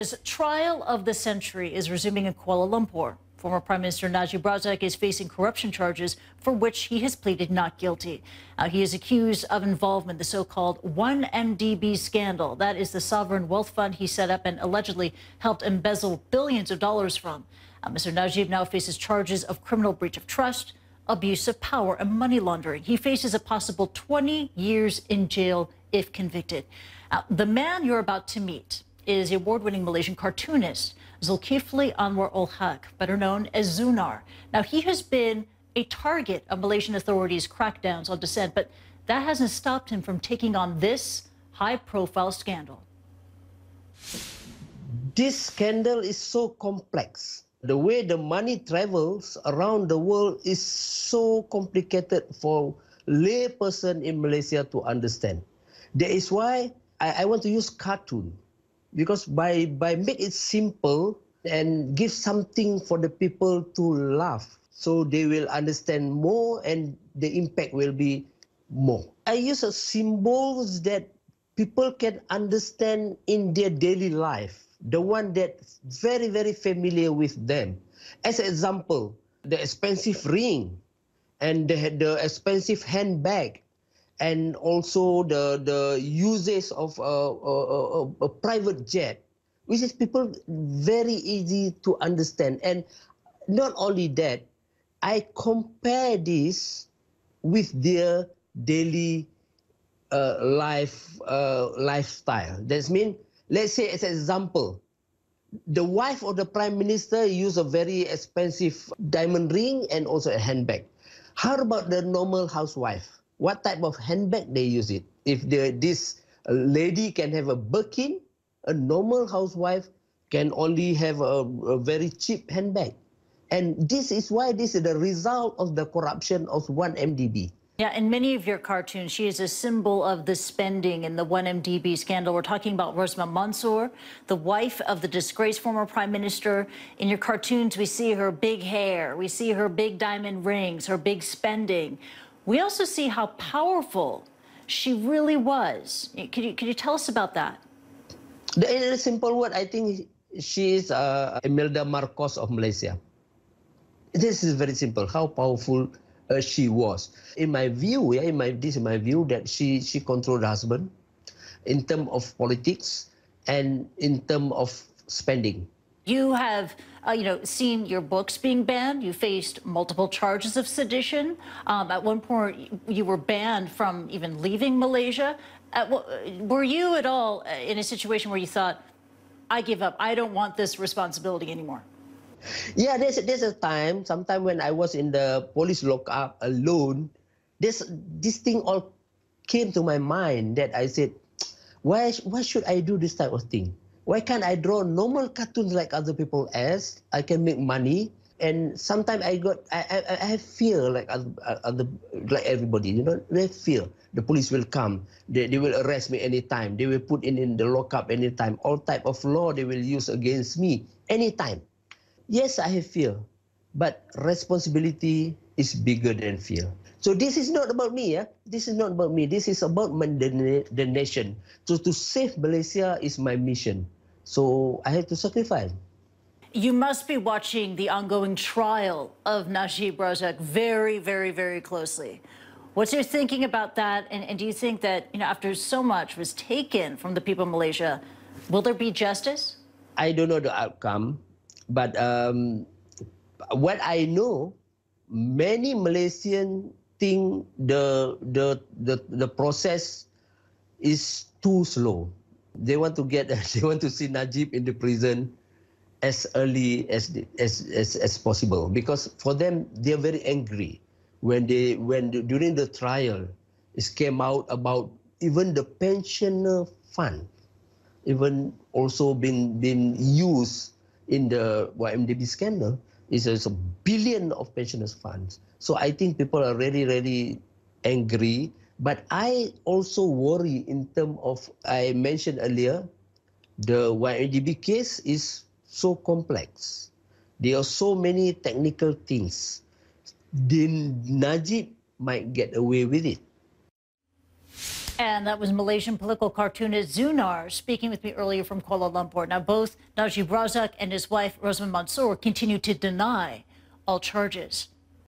His trial of the century is resuming in Kuala Lumpur. Former Prime Minister Najib Razak is facing corruption charges for which he has pleaded not guilty. Uh, he is accused of involvement in the so-called 1MDB scandal. That is the sovereign wealth fund he set up and allegedly helped embezzle billions of dollars from. Uh, Mr. Najib now faces charges of criminal breach of trust, abuse of power, and money laundering. He faces a possible 20 years in jail if convicted. Uh, the man you're about to meet is the award-winning Malaysian cartoonist Zulkiflee Anwar Ulhaque, better known as Zunar. Now, he has been a target of Malaysian authorities' crackdowns on dissent, but that hasn't stopped him from taking on this high-profile scandal. This scandal is so complex. The way the money travels around the world is so complicated for layperson in Malaysia to understand. That is why I, I want to use cartoon because by by make it simple and give something for the people to laugh so they will understand more and the impact will be more. I use a symbols that people can understand in their daily life the one that very very familiar with them. As example the expensive ring and the, the expensive handbag and also the the uses of a, a, a, a, private jet, which is people very easy to understand. And not only that, I compare this with their daily uh, life uh, lifestyle. That means, let's say as an example, the wife of the prime minister use a very expensive diamond ring and also a handbag. How about the normal housewife? What type of handbag they use it. If the, this lady can have a Birkin, a normal housewife can only have a, a very cheap handbag. And this is why this is the result of the corruption of 1MDB. Yeah, in many of your cartoons, she is a symbol of the spending in the 1MDB scandal. We're talking about Rosmah Mansor, the wife of the disgraced former prime minister. In your cartoons, we see her big hair, we see her big diamond rings, her big spending. We also see how powerful she really was. Could you, could you tell us about that? In a simple word, I think she is uh, Imelda Marcos of Malaysia. This is very simple, how powerful uh, she was. In my view, yeah, in my, this is my view, that she, she controlled the husband in terms of politics and in terms of spending. You have, uh, you know, seen your books being banned. You faced multiple charges of sedition. Um, at one point, you were banned from even leaving Malaysia. At, were you at all uh, in a situation where you thought, I give up, I don't want this responsibility anymore? Yeah, there's, there's a time, sometime when I was in the police lockup alone, this, this thing all came to my mind that I said, why, why should I do this type of thing? Why can't I draw normal cartoons like other people as I can make money and sometimes I got I, I, I have fear like other, other like everybody you know they fear the police will come they, they will arrest me anytime they will put in in the lockup anytime all type of law they will use against me anytime yes I have fear but responsibility is bigger than fear so this is not about me, yeah. This is not about me. This is about the, the nation. So to save Malaysia is my mission. So I have to sacrifice. You must be watching the ongoing trial of Najib Razak very, very, very closely. What's your thinking about that? And, and do you think that, you know, after so much was taken from the people of Malaysia, will there be justice? I don't know the outcome, but um, what I know, many Malaysian think the, the, the, the process is too slow they want to get they want to see Najib in the prison as early as as as, as possible. Because for them they're very angry when they when during the trial it came out about even the pensioner fund even also been been used in the 1MDB scandal. Is a billion of pensioners funds. So i think people are really really angry but I also worry in terms of, I mentioned earlier, the 1MDB case is so complex. There are so many technical things. Then Najib might get away with it. And that was Malaysian political cartoonist Zunar speaking with me earlier from Kuala Lumpur. Now, both Najib Razak and his wife, Rosmah Mansor, continue to deny all charges.